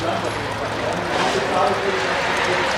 Thank you.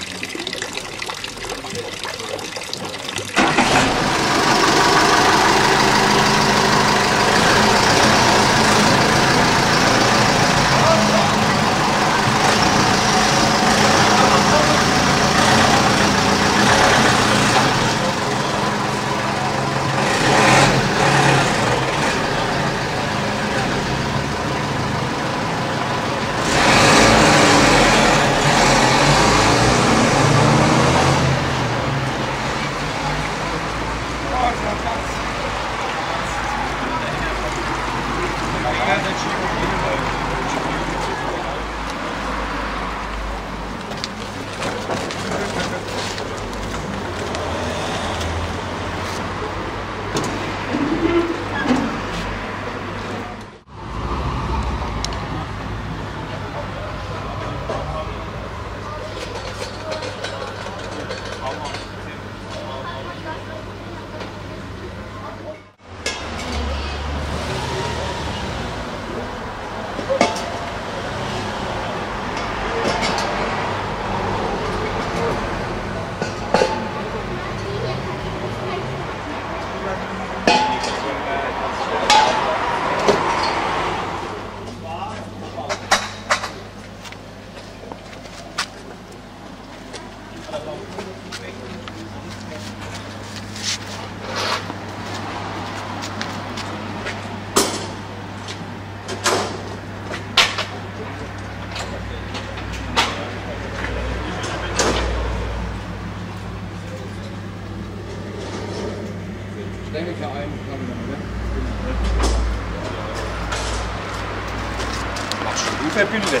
Machst du verbündet? Haben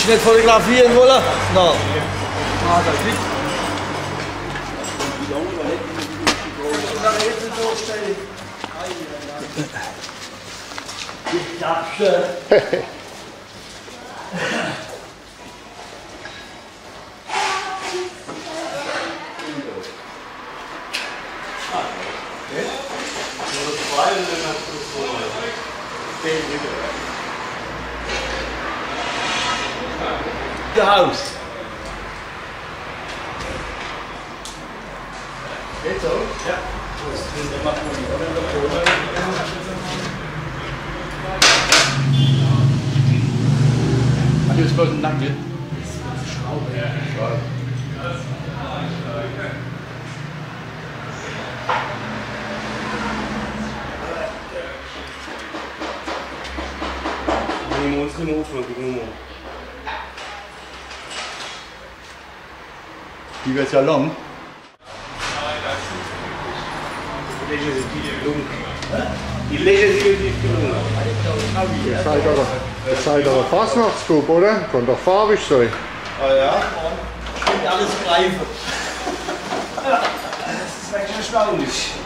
Mich nicht fotografieren wollen? No. Haus. Geht so? Ja. Das macht man nicht, oder? Ach, das war ein Nugget. Schraube. Schraube. Nehmen wir uns den Ofen und gucken wir mal. Die wird ja lang. Die Lächer sind tief gelungen. Die Lächer sind tief gelungen. Ihr seid doch, ihr seid doch ein Fastnachtsbub, oder? Kann doch farbig sein. Ah ja? Und alles greifen. Das ist wirklich erstaunlich.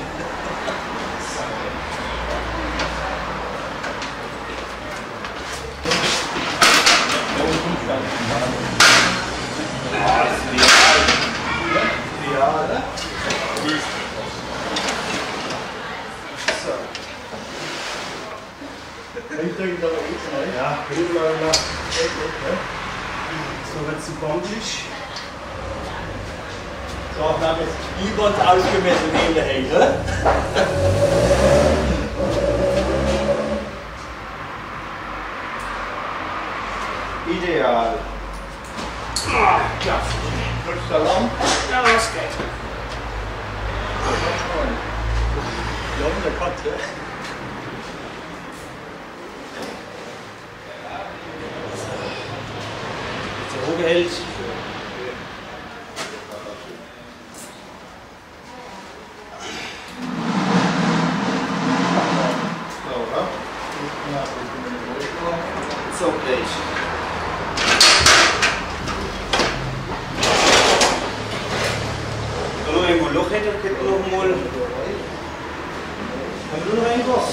Ja. So wird es ordentlich. So, wir haben jetzt über uns ausgemessen in der Hände. Ideal. Ah, klasse. Ist da lang? Ja, das geht. Ja, der Katze. So hochgehält. So, oder? So, gleich. Wenn man irgendwo ein Loch hätte, könnte man noch mal. Kann man nur noch ein Boss.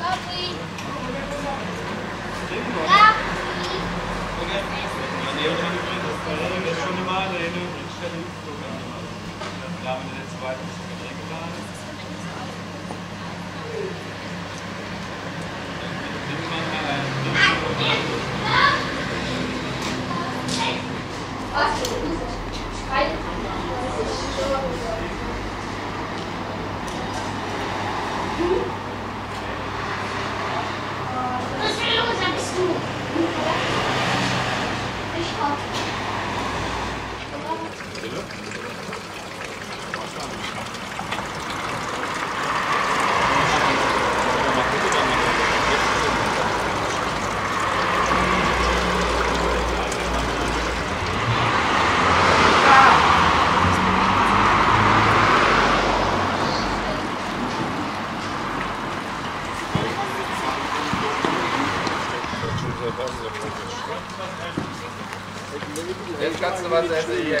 Papi. Papi. Was? Schreiben. Was für ein Rosa bist du? Ich hoffe. Jetzt kannst du was essen hier.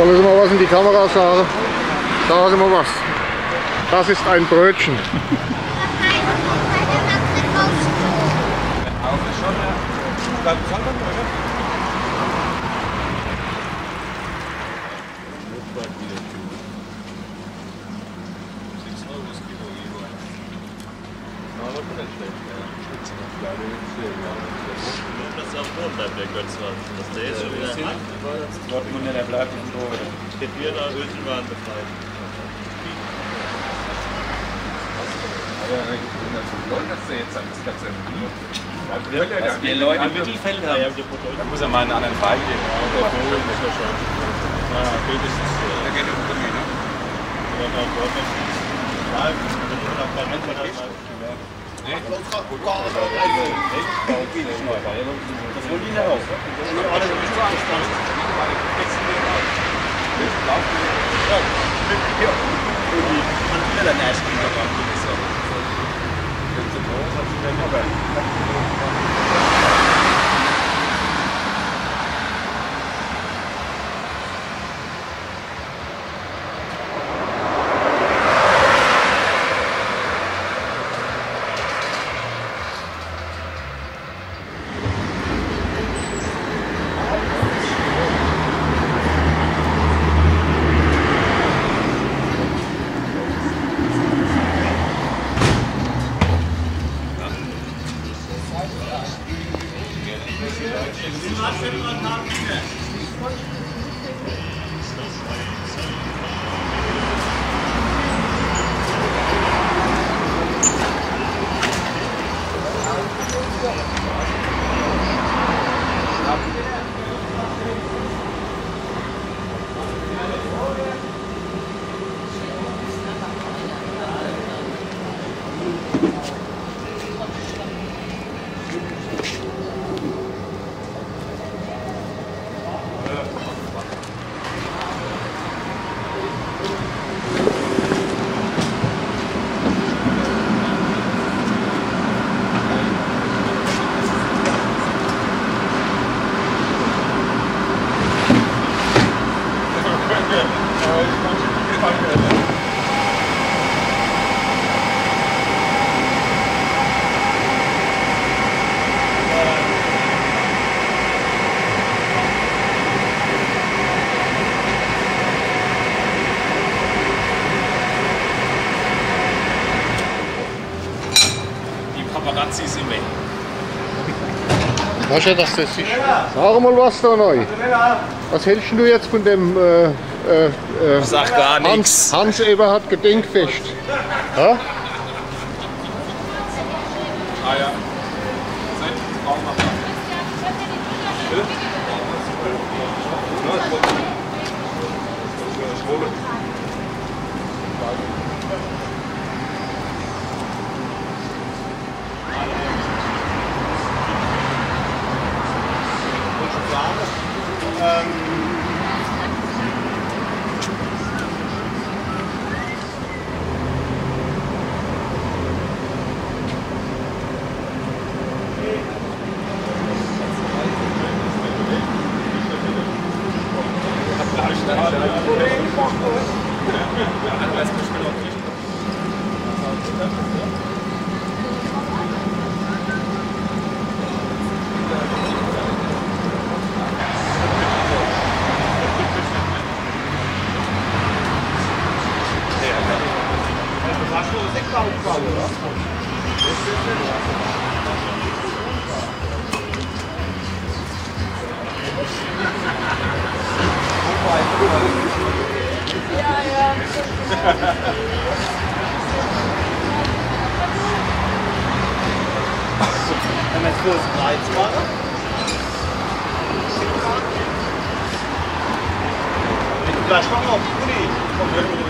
Wollen Sie mal was in die Kamera sagen? Sagen mal was. Das ist ein Brötchen. Das ist am Boden bleibt der Götz was. Das der ist schon wieder an. Dortmund, der bleibt im Tor. Steht wieder da, Ösen waren befreit. Was wir Leute im Mittelfeld haben. Da muss er mal einen anderen Verein geben. Der Boden ist wahrscheinlich. Ja, Nee, dat loopt wel koud. Nee, dat loopt niet zo mooi. Dat is niet naar hoog. En dan alles niet zo Ik Dus is Ja, man will dann erst wieder kommen. Das ist so. Das. Kein Mensch hat, Die Weißt du, dass das ist? Sag mal was da neu. Was hältst du jetzt von dem äh, äh, äh, Sag gar Hans, nichts. Hans Eberhard Gedenkfest? Ja? Ah ja. Um, Wenn wir jetzt kurz Reiz machen. Noch auf Uni. Komm, wir spielen gleich.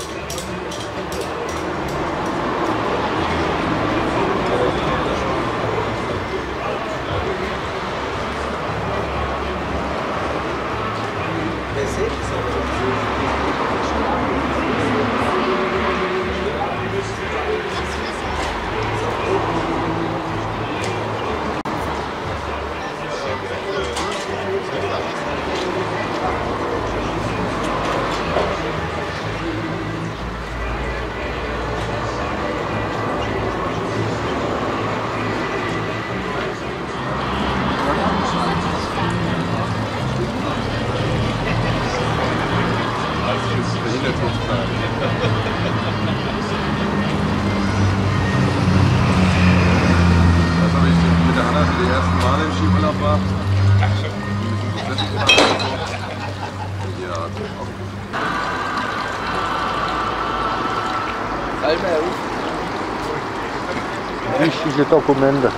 Wichtige Dokumente.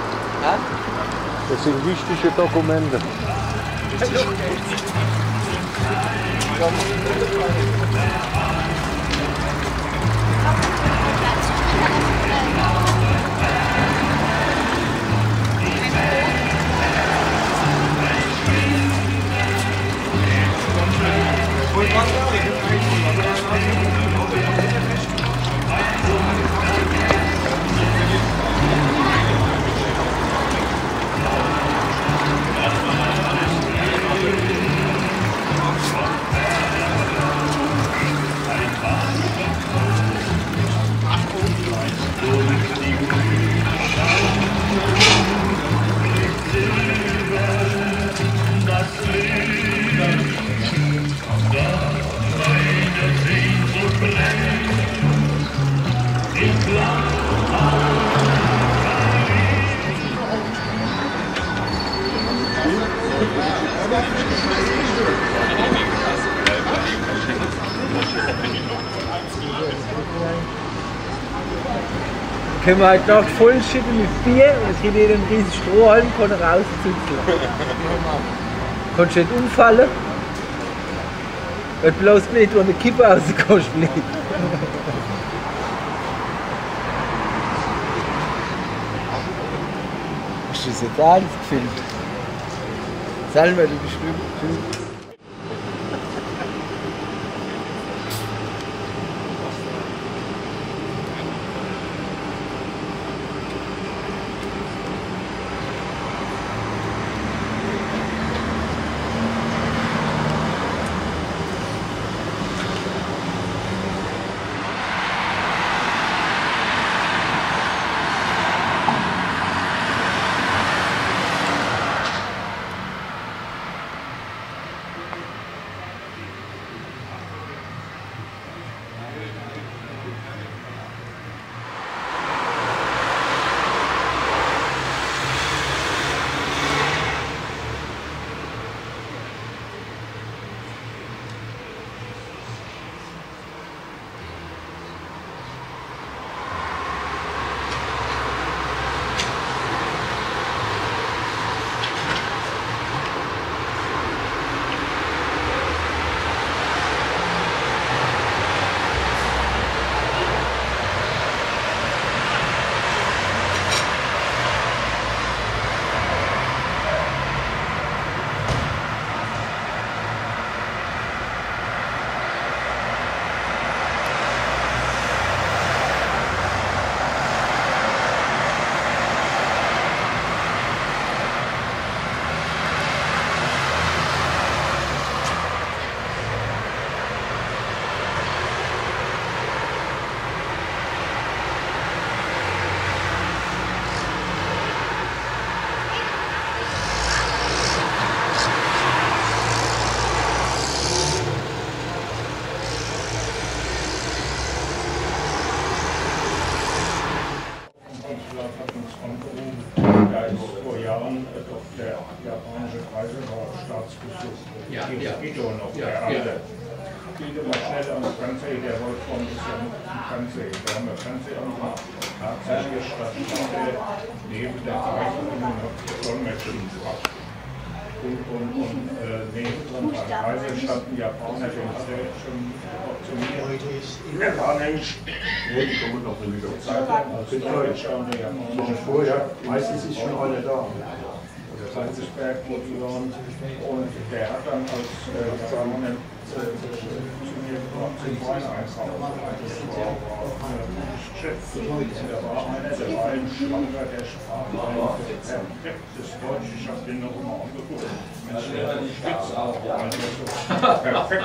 Das sind wichtige Dokumente. Können wir heute Nacht voll schütten mit Bier und es gibt jeder einen riesen Strohhalm, kann rauszügeln. Kannst du nicht umfallen? Wird bloß nicht, wenn der Kippe rauskommst, nicht. Hast du das jetzt alles gefilmt? Salma, du bist drüben. Der Japaner. Vorher, meistens ist schon alle da. oder Salzberg Motivon und der hat dann als äh, äh, zu mir gebracht zum Wein einkaufen. Das war, war ein Chef. Und da war einer, der war ein Schlanker, der sprach perfektes Deutsch. Ich habe den noch immer angeguckt. Mensch, der hat spitz auch, der perfekt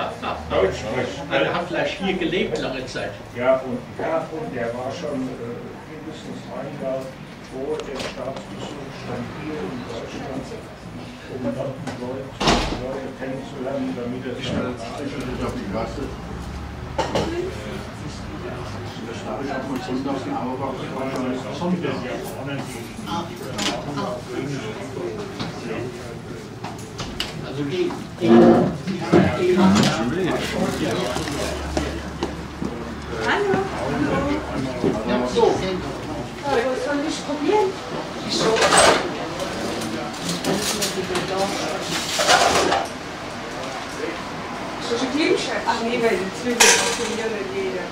Deutsch spricht. Er hat vielleicht hier gelebt lange Zeit. Ja, und, ja, und der war schon äh, mindestens ein Jahr vor dem Staatsbesuch stand hier in Deutschland, um die Leute, die Leute kennenzulernen, damit er sich dann Ich auf die Gasse. Das habe ich auch mal sonntags in Auerbach. Ich war schon als Sonntag. Also die, die, die, die So aber was soll ich probieren? Wieso? Das ist mir die Bedarf. So ein Glimmscher. Ach nee, weil die Zwiebeln probieren nicht jeder.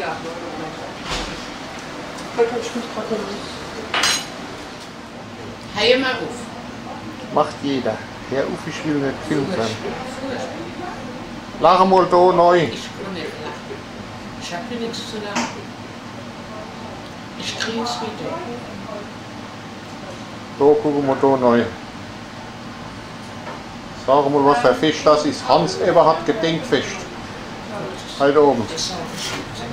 Ja, Heute spielt gerade los. Hör mal auf. Macht jeder. Herr Uffi will nicht filmen. Lach mal da neu habe nichts zu lachen. Ich kriege es wieder. Da gucken wir da neu. Sag mal, was für ein Fisch das ist. Hans Eberhard Gedenkfest. Heute oben. Das sage ich nicht.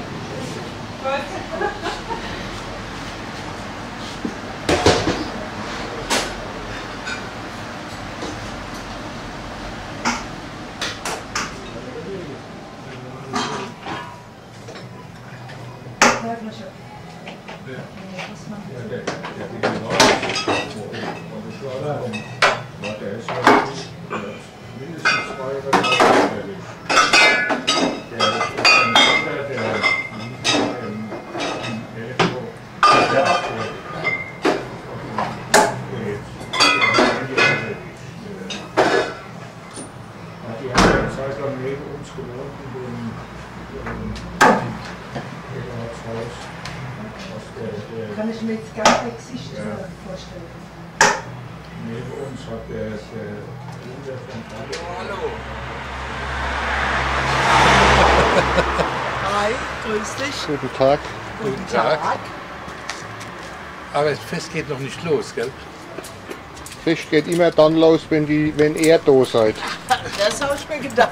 Der ist mindestens zwei oder drei Jahre alt. Der ist ein Vater, der im Elektro der Abwehr. Die haben eine Zeit lang neben uns gewohnt, in dem ähm, Eberhardshaus. Was der, der Kann ich mir jetzt gar kein Gesicht Ja. äh, vorstellen. neben uns hat der, der Von Hallo. Hi, grüß dich. Guten Tag. Guten Tag. Aber das Fest geht noch nicht los, gell? Fest geht immer dann los, wenn, die, wenn er da seid. Das habe ich mir gedacht.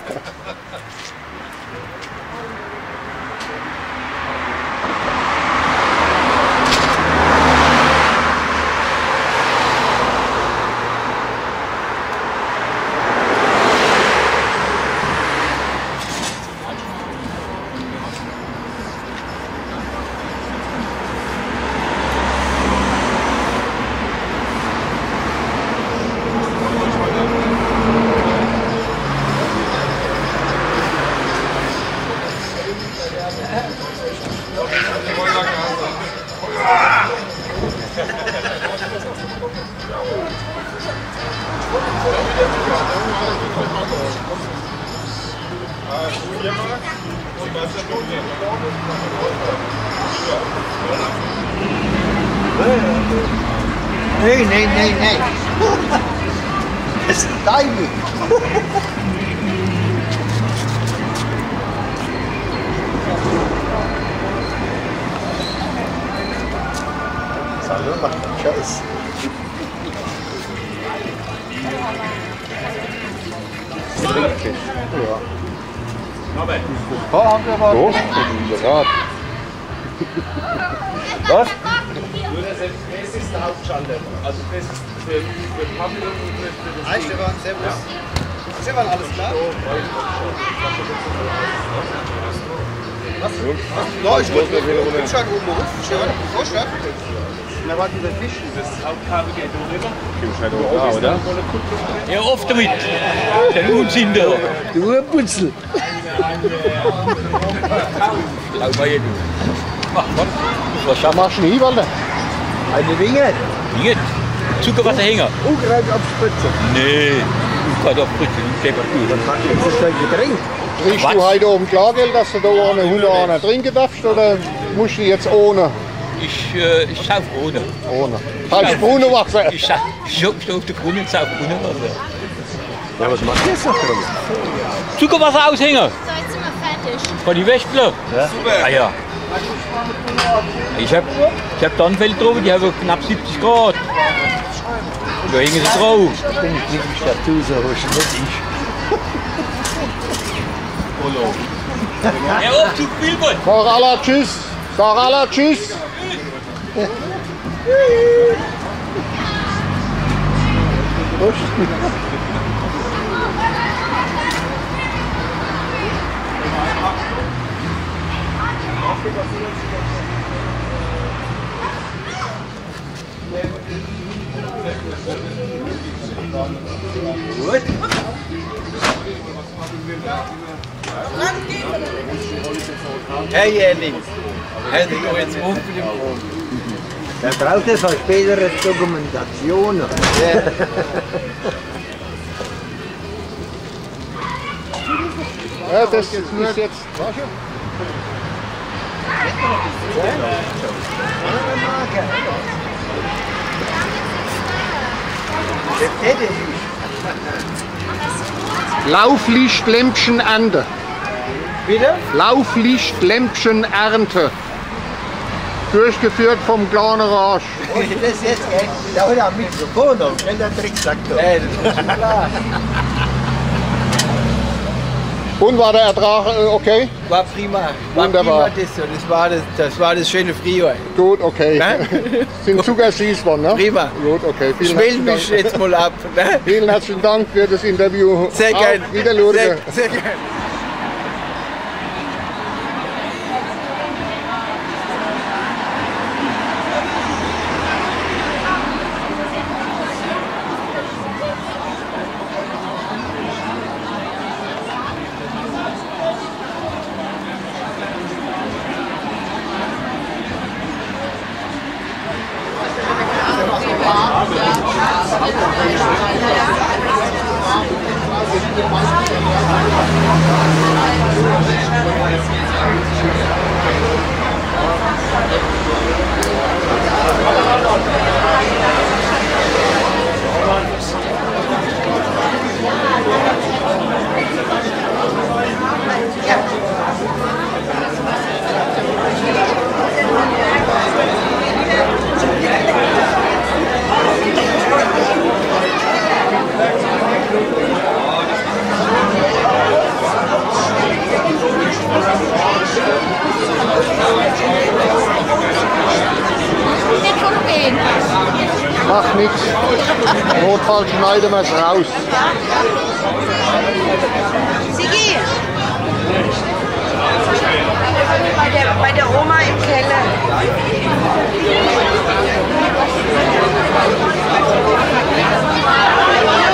Hallo, macht einen Scheiß. Trinkfisch. Ja. So, Rat. Was? Nur das Fest ist der Hauptschalter. Also das ist für, für Pavillon und für, für das Hi Stefan, servus. Stefan, alles klar? Ja, ich wollte den Schein oben berufen. Schön. Vorschlag. Na, was ist der Fisch? Das Hauptkabel geht Ja, oder? Ja, oft damit. Den Unsinn da. Du Putzel. Lauf mal hier, du. Mach, was? Machst du nie, Walter. Eine Winge. wir? Zuckerwasserhänger? Unkraut abspritzen. Nee. Zucker auf Brüssel, ich gebe gut. Das ist ein Getränk. Kriegst du heute oben Klargeld, dass du da ohne Hunde einer trinken darfst oder musst du jetzt ohne? Ich, äh, ich sauf ohne. Ohne. Brunnenwasser. Ich sauf, ich stehe auf der Grund und sauf Brunnenwasser. Ja, was macht ihr so drum? Zuckerwasseraushänger So, jetzt sind wir fertig. von die Wäschler. Ja. Ah ja. Ich hab, ich hab Dornfeld drauf, die haben knapp 70 Grad. Da hängen sie drauf. Bin ich nicht dazu, so hoch nicht ich. Ja, auf, zu Spielball. Sag aller Tschüss. Sag aller Tschüss. Herr Jährling, hätte ich jetzt aufgenommen. Da braucht es auch spätere Dokumentation. Ja, das ist jetzt. Warte. Lauflicht, Lämpchen, Ernte. Bitte? Lauflicht, Lämpchen, Ernte. Durchgeführt vom kleinen Rasch. Und das jetzt, gell? Da hat er Mikrofon noch, wenn der das ist klar. Und war der Ertrag äh, okay? War prima. War Wunderbar. prima das, war das, das war das schöne Frühjahr. Gut, okay. Ne? Sind Zuckersüß worden, ne? Prima. Gut, okay. Ich Vielen melde herzlichen mich Dank. jetzt mal ab. Ne? Vielen herzlichen Dank für das Interview. Sehr gerne. Wiedersehen. Sehr, sehr gerne. macht nichts. Notfall schneiden wir es raus. Sigi! Bei der, bei der Oma im Keller. Ja.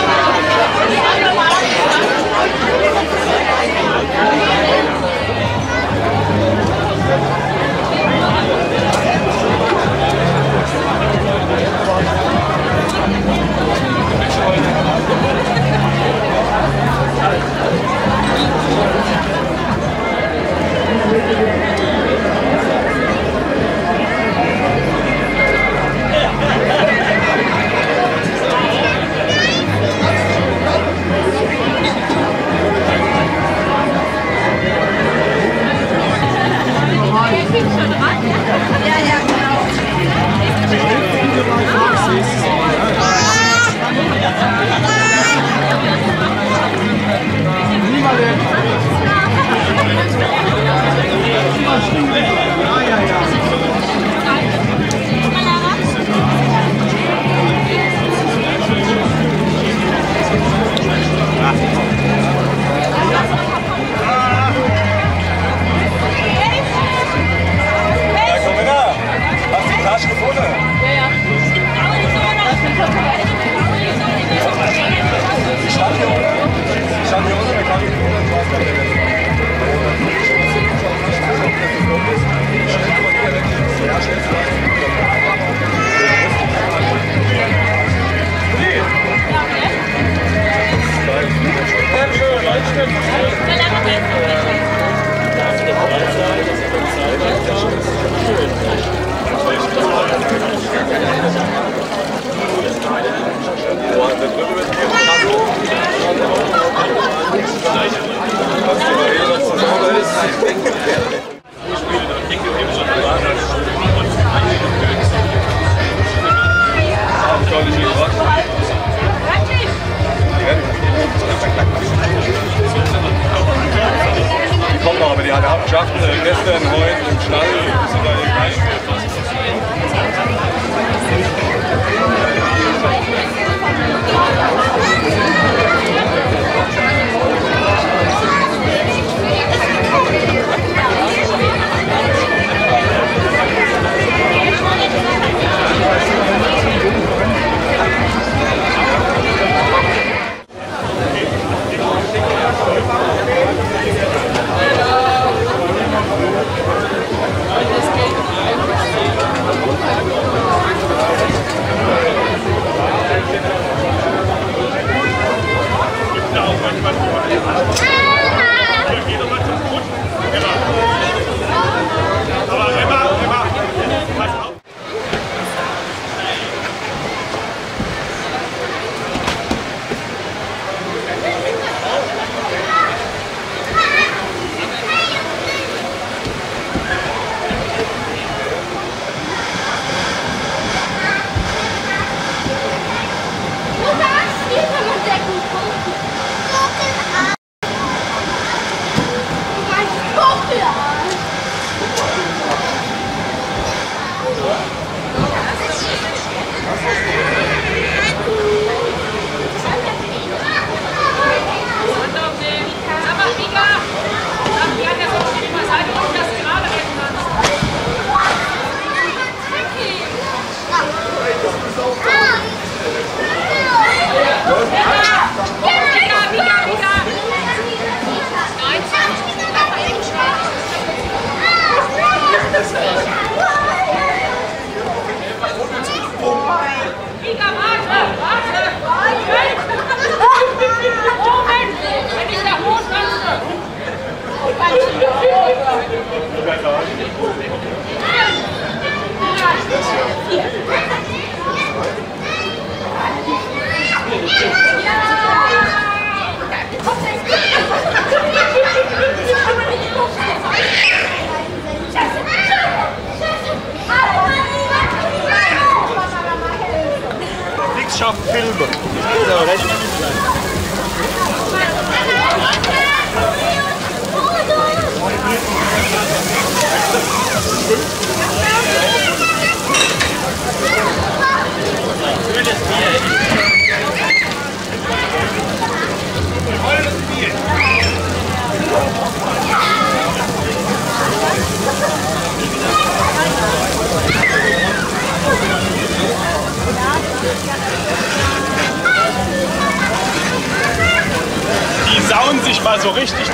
nicht mal so richtig.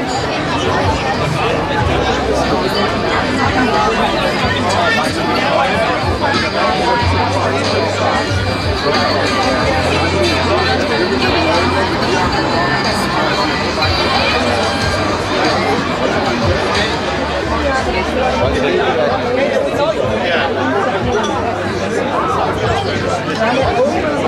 Thank Yeah.